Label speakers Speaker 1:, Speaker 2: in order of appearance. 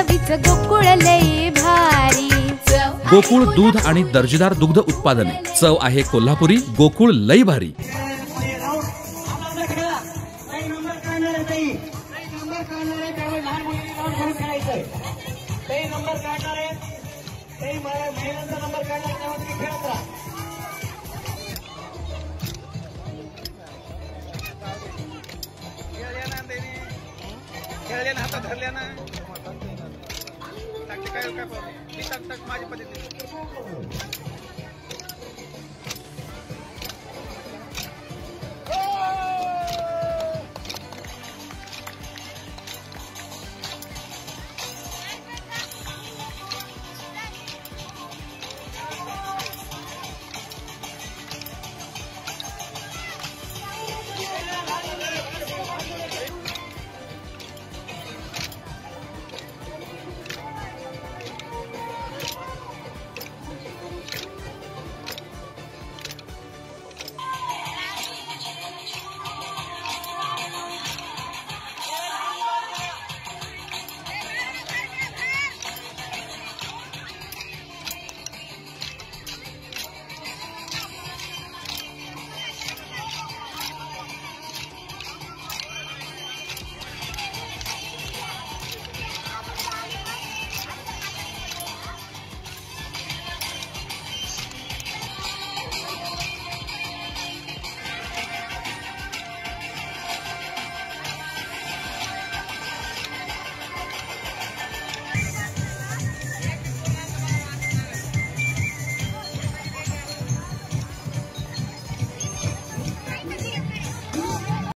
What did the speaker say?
Speaker 1: चवीच गोकुळ लई भारी.
Speaker 2: गोकुळ दूध आणि दर्जेदार दुग्ध उत्पादने. चव आहे कोल्हापुरी गोकुळ लई भारी.
Speaker 3: खेळले ना धरल्या ना. काय काय मी तक तक माझी पद्धती